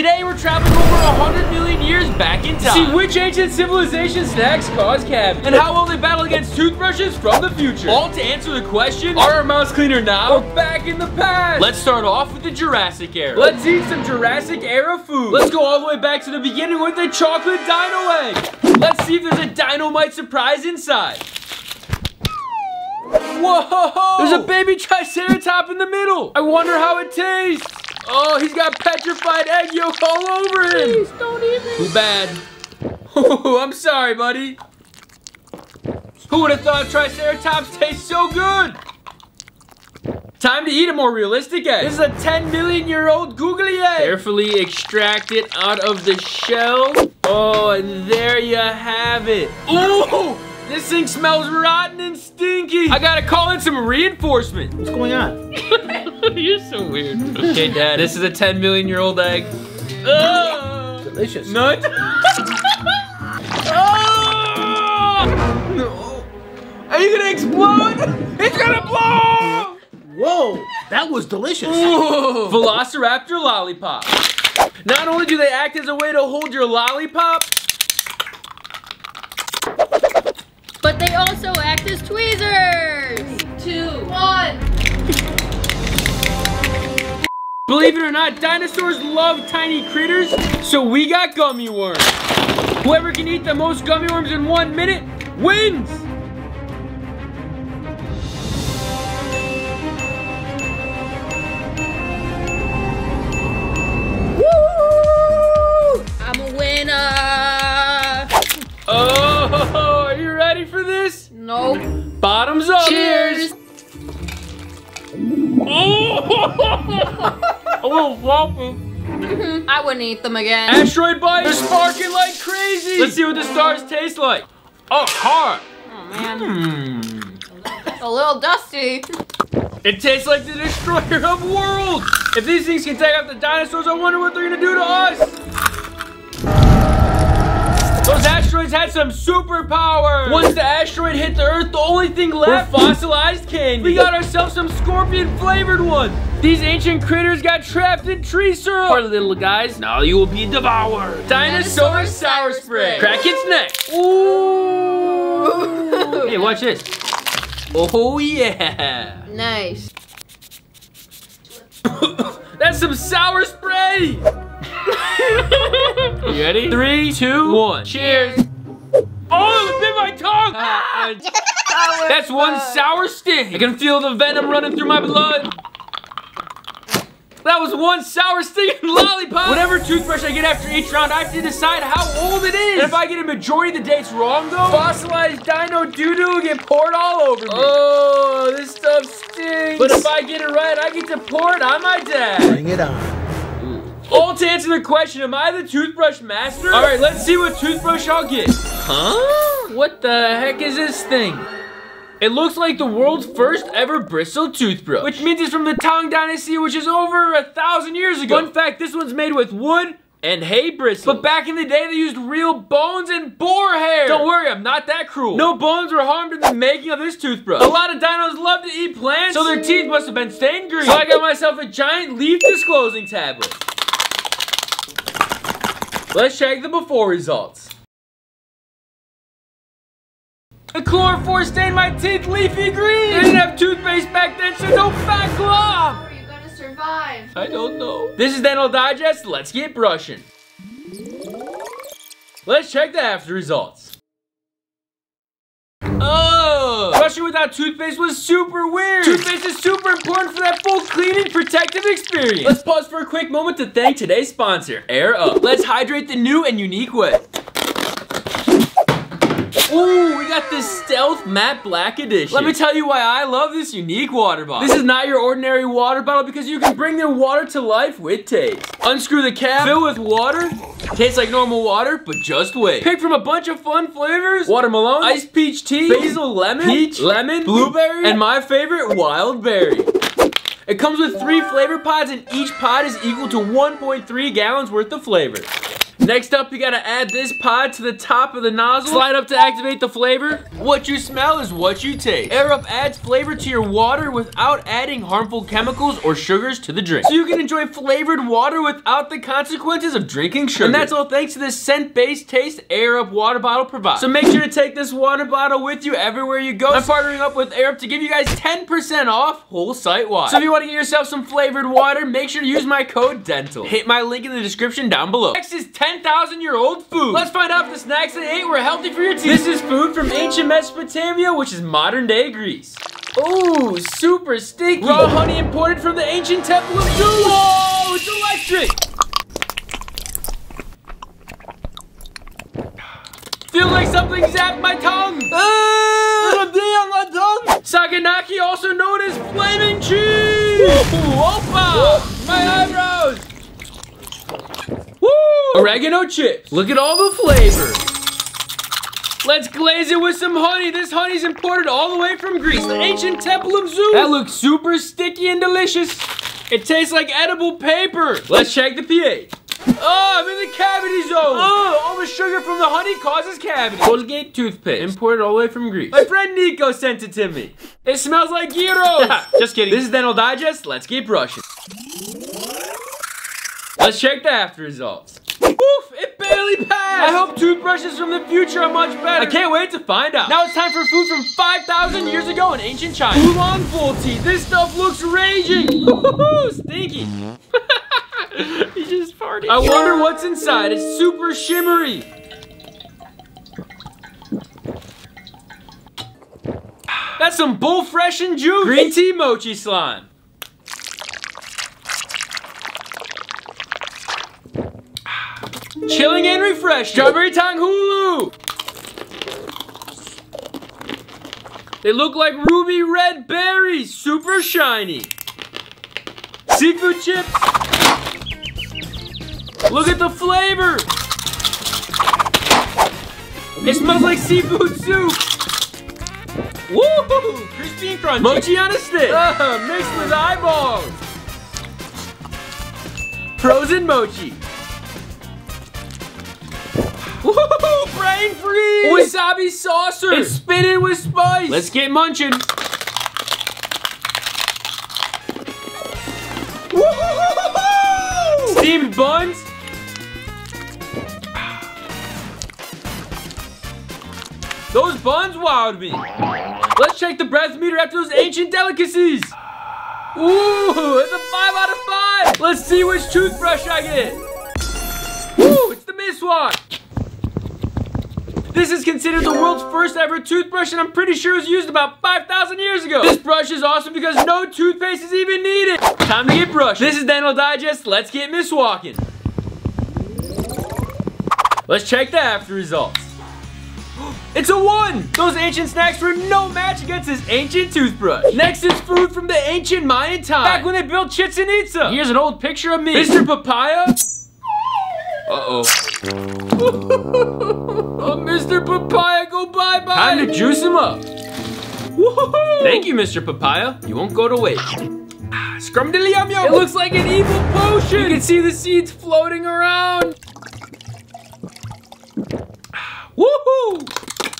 Today we're traveling over 100 million years back in time. See which ancient civilization snacks cause cavities. And how will they battle against toothbrushes from the future. All to answer the question, are our mouths cleaner now or back in the past? Let's start off with the Jurassic era. Let's eat some Jurassic era food. Let's go all the way back to the beginning with the chocolate dino egg. Let's see if there's a dynamite surprise inside. Whoa! There's a baby triceratop in the middle. I wonder how it tastes. Oh, he's got petrified egg yolk all over him. Please don't eat me. Too bad. Oh, I'm sorry, buddy. Who would have thought Triceratops tastes so good? Time to eat a more realistic egg. This is a 10 million year old googly egg. Carefully extract it out of the shell. Oh, and there you have it. Ooh, this thing smells rotten and stinky. I gotta call in some reinforcement. What's going on? You're so weird. Okay, Dad, this is a 10 million year old egg. Ugh. Delicious. Nut. oh! No. Are you gonna explode? It's gonna blow! Whoa, that was delicious. Ooh. Velociraptor lollipop. Not only do they act as a way to hold your lollipop, But they also act as tweezers. Two, one. believe it or not, dinosaurs love tiny critters, so we got gummy worms. Whoever can eat the most gummy worms in one minute wins. Bottoms up. Cheers. Oh, a little floppy. I wouldn't eat them again. Asteroid bite. They're sparking like crazy. Let's see what the stars taste like. Oh, hard. Oh man, it's a little dusty. It tastes like the destroyer of worlds. If these things can take out the dinosaurs, I wonder what they're gonna do to us. Those asteroids had some superpower. Once the asteroid hit the Earth, the only thing left were fossilized candy. We got ourselves some scorpion flavored one. These ancient critters got trapped in tree syrup. Poor little guys, now you will be devoured. Dinosaur, Dinosaur sour sour spray. spray. Crack its neck. Ooh. hey, watch this. Oh yeah. Nice. That's some sour spray! you ready? Three, two, one. Cheers! Oh, it bit my tongue! Ah, ah. That's one sour sting. I can feel the venom running through my blood. That was one sour stinging lollipop. Whatever toothbrush I get after each round, I have to decide how old it is. And if I get a majority of the dates wrong, though, fossilized dino doo-doo will get poured all over me. Oh, this stuff stinks. But if I get it right, I get to pour it on my dad. Bring it on. All to answer the question, am I the toothbrush master? All right, let's see what toothbrush I'll get. Huh? What the heck is this thing? It looks like the world's first ever bristle toothbrush, which means it's from the Tang Dynasty, which is over a thousand years ago. Fun fact, this one's made with wood and hay bristles. But back in the day, they used real bones and boar hair. Don't worry, I'm not that cruel. No bones were harmed in the making of this toothbrush. A lot of dinos love to eat plants, so their teeth must have been stained green. So I got myself a giant leaf disclosing tablet. Let's check the before results. The chloroform stained my teeth leafy green. They didn't have toothpaste back then, so no fat glob. How are you gonna survive? I don't know. This is Dental Digest. Let's get brushing. Let's check the after results. Oh! Without toothpaste was super weird. Toothpaste is super important for that full cleaning protective experience. Let's pause for a quick moment to thank today's sponsor, Air Up. Let's hydrate the new and unique way. Ooh, we got this Stealth Matte Black Edition. Let me tell you why I love this unique water bottle. This is not your ordinary water bottle because you can bring the water to life with taste. Unscrew the cap, fill with water, tastes like normal water, but just wait. Pick from a bunch of fun flavors. Watermelon, iced peach tea, basil lemon, peach, lemon, blueberry, and my favorite, wild berry. It comes with three flavor pods and each pod is equal to 1.3 gallons worth of flavor. Next up, you gotta add this pod to the top of the nozzle. Slide up to activate the flavor. What you smell is what you taste. Air Up adds flavor to your water without adding harmful chemicals or sugars to the drink. So you can enjoy flavored water without the consequences of drinking sugar. And that's all thanks to this scent-based taste Air Up water bottle provides. So make sure to take this water bottle with you everywhere you go. I'm partnering up with Air Up to give you guys 10% off whole site wide. So if you want to get yourself some flavored water, make sure to use my code DENTAL. Hit my link in the description down below. Next is 10,000 year old food. Let's find out if the snacks they ate were healthy for your teeth. This is food from ancient Mesopotamia, which is modern day Greece. Ooh, super sticky. Raw honey imported from the ancient temple of Zeus. Whoa, it's electric. Feel like something zapped my tongue. Ah! D on my tongue. Saganaki, also known as flaming cheese. Ooh, opa! My eyebrows. Oregano chips. Look at all the flavor. Let's glaze it with some honey. This honey's imported all the way from Greece, the ancient temple of Zeus. That looks super sticky and delicious. It tastes like edible paper. Let's check the pH. Oh, I'm in the cavity zone. Oh, all the sugar from the honey causes cavities. Colgate toothpaste, imported all the way from Greece. My friend Nico sent it to me. It smells like gyros. Just kidding. This is Dental Digest. Let's keep brushing. Let's check the after results. Passed. I hope toothbrushes from the future are much better. I can't wait to find out. Now it's time for food from 5,000 years ago in ancient China. Oolong full tea. This stuff looks raging. Stinky. he just farted. I wonder what's inside. It's super shimmery. That's some bull fresh and juice. Green tea mochi slime. Chilling and refreshing. Strawberry tanghulu. They look like ruby red berries, super shiny. Seafood chips. Look at the flavor. It smells like seafood soup. Woo! Crispy and crunchy. Mochi on a stick. Uh, mixed with eyeballs. Frozen mochi. Woohoo! Brain freeze! Wasabi saucer! It's spinning with spice! Let's get munching. Woohoo! Steamed buns? Those buns wowed me. Let's check the breath meter after those ancient delicacies. Ooh, it's a five out of five. Let's see which toothbrush I get. Ooh, it's the Miswak. This is considered the world's first ever toothbrush and I'm pretty sure it was used about 5,000 years ago. This brush is awesome because no toothpaste is even needed. Time to get brushed. This is Dental Digest. Let's get Miss Walking. Let's check the after results. It's a one! Those ancient snacks were no match against this ancient toothbrush. Next is food from the ancient Mayan time. Back when they built Chichen Itza. Here's an old picture of me. Mr. Papaya. Uh-oh. Mr. Papaya, go bye-bye. Time to juice him up. Thank you, Mr. Papaya. You won't go to waste. Ah, Scrumdiddly yum yum. It looks like an evil potion. You can see the seeds floating around. Ah, woohoo!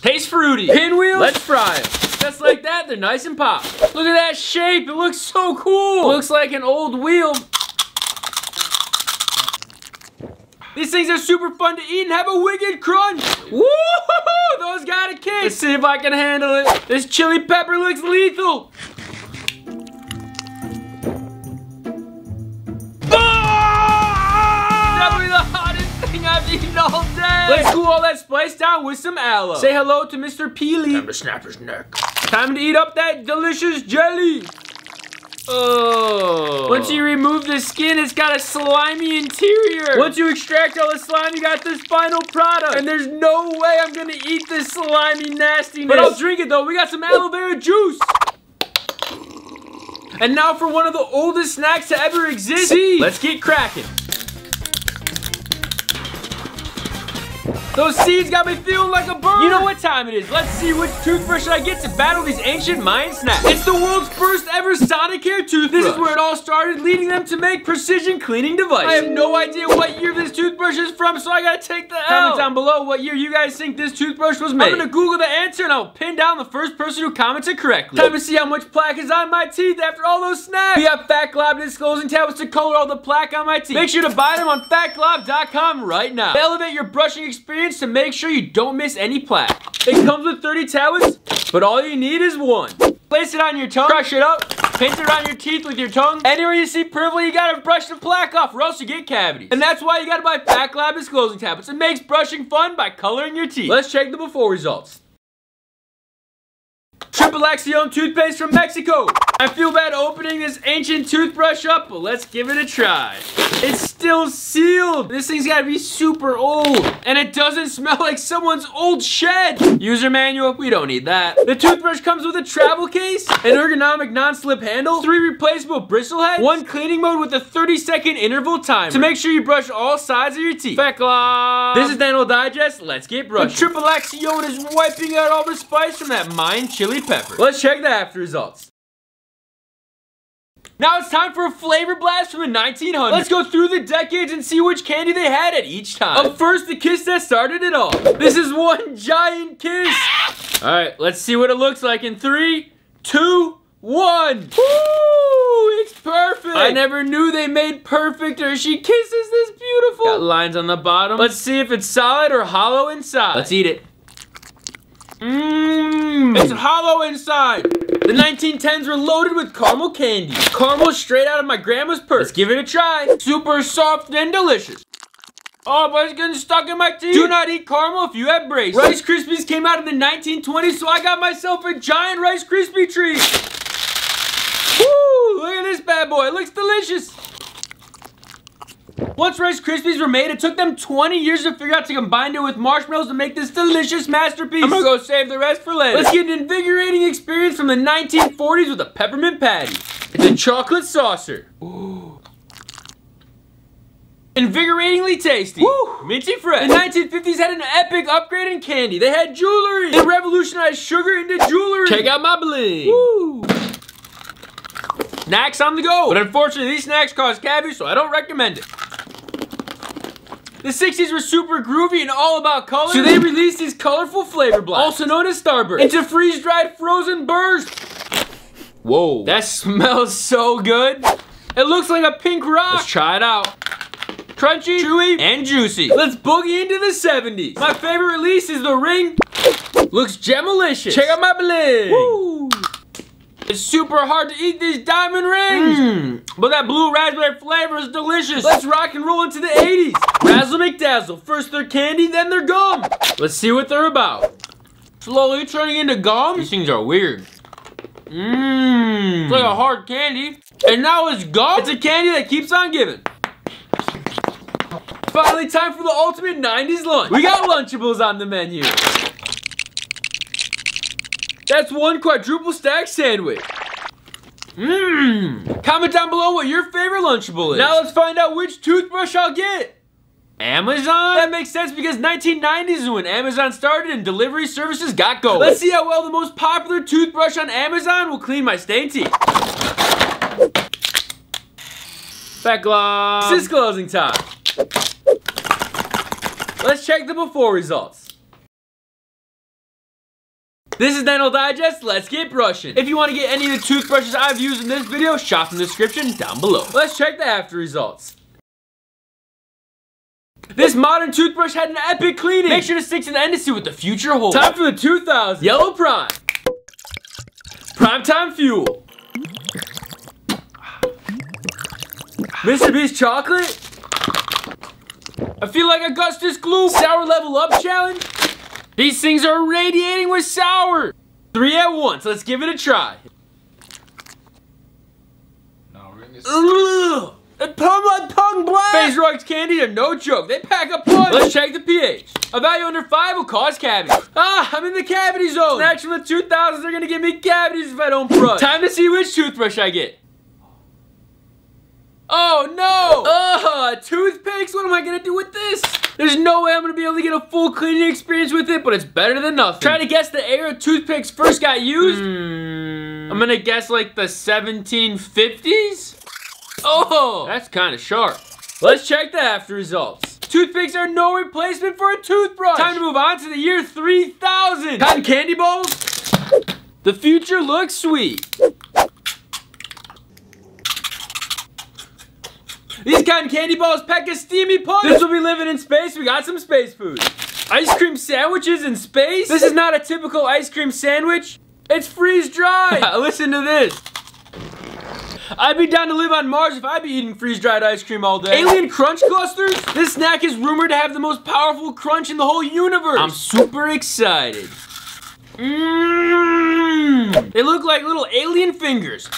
Tastes fruity. Pinwheels, let's fry them. Just like that, they're nice and pop. Look at that shape, it looks so cool. Looks like an old wheel. These things are super fun to eat and have a wicked crunch. Woo! Those got a kick. Let's see if I can handle it. This chili pepper looks lethal. Ah! Definitely the hottest thing I've eaten all day. Let's cool all that spice down with some aloe. Say hello to Mr. Peely. Time to snap his neck. Time to eat up that delicious jelly. Oh. Once you remove the skin, it's got a slimy interior. Once you extract all the slime, you got this final product. And there's no way I'm gonna eat this slimy nastiness. But I'll drink it though. We got some aloe vera juice. And now for one of the oldest snacks to ever exist. See, let's get cracking. Those seeds got me feeling like a bird. You know what time it is. Let's see which toothbrush I get to battle these ancient Mayan snacks. It's the world's first ever Sonicare toothbrush. This is where it all started, leading them to make precision cleaning devices. I have no idea what year this toothbrush toothbrush is from, so I gotta take the L. Comment down below what year you guys think this toothbrush was made. I'm gonna Google the answer and I'll pin down the first person who commented correctly. Time to see how much plaque is on my teeth after all those snacks. We have Fat Glob disclosing tablets to color all the plaque on my teeth. Make sure to buy them on fatglob.com right now. Elevate your brushing experience to make sure you don't miss any plaque. It comes with 30 tablets, but all you need is one. Place it on your tongue, crush it up, paint it on your teeth with your tongue. Anywhere you see purple, you gotta brush the plaque off or else you get cavities. And that's why you gotta buy Fat Glob disclosing tablets. It makes brushing fun by coloring your teeth. Let's check the before results. Triple Acción toothpaste from Mexico. I feel bad opening this ancient toothbrush up, but let's give it a try. It's still sealed. This thing's gotta be super old. And it doesn't smell like someone's old shed. User manual, we don't need that. The toothbrush comes with a travel case, an ergonomic non-slip handle, three replaceable bristle heads, one cleaning mode with a 30 second interval timer to make sure you brush all sides of your teeth. Glob. This is Dental Digest, let's get. The Triple Acción is wiping out all the spice from that Mayan chili pepper. Let's check the after results. Now it's time for a flavor blast from the 1900s. Let's go through the decades and see which candy they had at each time. Up first, the kiss that started it all. This is one giant kiss. All right, let's see what it looks like in three, two, one. Woo! It's perfect. I never knew they made perfect Hershey kisses this beautiful. Got lines on the bottom. Let's see if it's solid or hollow inside. Let's eat it. It's hollow inside. The 1910s were loaded with caramel candy. Caramel straight out of my grandma's purse. Let's give it a try. Super soft and delicious. Oh, but it's getting stuck in my teeth. Do not eat caramel if you have braces. Rice Krispies came out in the 1920s, so I got myself a giant Rice Krispie treat. Woo! Look at this bad boy. It looks delicious. Once Rice Krispies were made, it took them 20 years to figure out to combine it with marshmallows to make this delicious masterpiece. I'm gonna go save the rest for later. Let's get an invigorating experience from the 1940s with a peppermint patty. It's a chocolate saucer. Ooh. Invigoratingly tasty. Woo. Minty fresh. The 1950s had an epic upgrade in candy. They had jewelry. They revolutionized sugar into jewelry. Check out my bling. Woo. Snacks on the go. But unfortunately, these snacks cause cavities, so I don't recommend it. The 60s were super groovy and all about color, so they released these colorful flavor blasts, also known as Starburst, into freeze-dried frozen burst. Whoa, that smells so good. It looks like a pink rock. Let's try it out. Crunchy, chewy, and juicy. Let's boogie into the 70s. My favorite release is the ring. Looks gemalicious. Check out my bling. Woo. It's super hard to eat these diamond rings. Mm. But that blue raspberry flavor is delicious. Let's rock and roll into the 80s. Razzle McDazzle. First they're candy, then they're gum. Let's see what they're about. Slowly turning into gum. These things are weird. Mmm. It's like a hard candy. And now it's gum. It's a candy that keeps on giving. Finally, time for the ultimate 90s lunch. We got Lunchables on the menu. That's one quadruple stack sandwich. Mmm. Comment down below what your favorite Lunchable is. Now let's find out which toothbrush I'll get. Amazon? That makes sense because 1990s is when Amazon started and delivery services got going. Let's see how well the most popular toothbrush on Amazon will clean my stained teeth. Fat Glob. This is closing time. Let's check the before results. This is Dental Digest, let's get brushing. If you want to get any of the toothbrushes I've used in this video, shop in the description down below. Let's check the after results. This modern toothbrush had an epic cleaning. Make sure to stick to the end to see what the future holds. Time for the 2000 Yellow Prime. Prime Time Fuel. Mr. Beast Chocolate. I feel like Augustus Gloop. Sour Level Up Challenge. These things are radiating with sour. Three at once. Let's give it a try. No, Ugh. It put my tongue black. Phase Rugs candy are no joke. They pack a punch. Let's check the pH. A value under five will cause cavities. Ah, I'm in the cavity zone. Snacks from the 2000s are gonna give me cavities if I don't brush. Time to see which toothbrush I get. Oh no! Ugh, toothpicks? What am I gonna do with this? There's no way I'm gonna be able to get a full cleaning experience with it, but it's better than nothing. Try to guess the era toothpicks first got used? Mm, I'm gonna guess like the 1750s? Oh, that's kind of sharp. Let's check the after results. Toothpicks are no replacement for a toothbrush. Time to move on to the year 3000. Cotton candy balls? The future looks sweet. These cotton candy balls pack a steamy punch. This will be living in space. We got some space food. Ice cream sandwiches in space? This is not a typical ice cream sandwich. It's freeze dried. Listen to this. I'd be down to live on Mars if I'd be eating freeze-dried ice cream all day. Alien crunch clusters? This snack is rumored to have the most powerful crunch in the whole universe. I'm super excited. Mmm. They look like little alien fingers.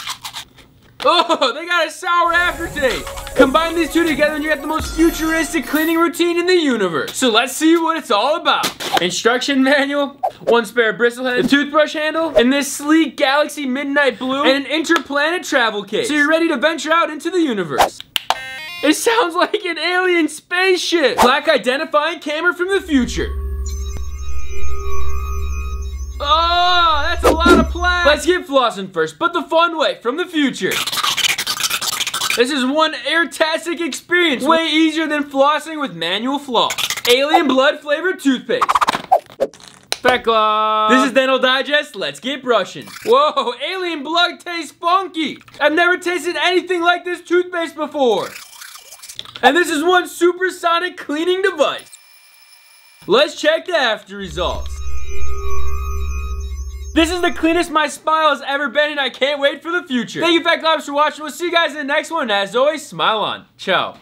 Oh, they got a sour aftertaste. Combine these two together and you get the most futuristic cleaning routine in the universe. So let's see what it's all about. Instruction manual, one spare bristle head, a toothbrush handle, and this sleek Galaxy Midnight Blue, and an interplanet travel case. So you're ready to venture out into the universe. It sounds like an alien spaceship. Plaque identifying camera from the future. Oh, that's a lot of plastic. Let's get flossing first, but the fun way, from the future. This is one airtastic experience, way easier than flossing with manual floss. Alien blood flavored toothpaste. Fecla. This is Dental Digest, let's get brushing. Whoa, alien blood tastes funky. I've never tasted anything like this toothpaste before. And this is one supersonic cleaning device. Let's check the after results. This is the cleanest my smile has ever been and I can't wait for the future. Thank you Fat Globs for watching. We'll see you guys in the next one. As always, smile on. Ciao.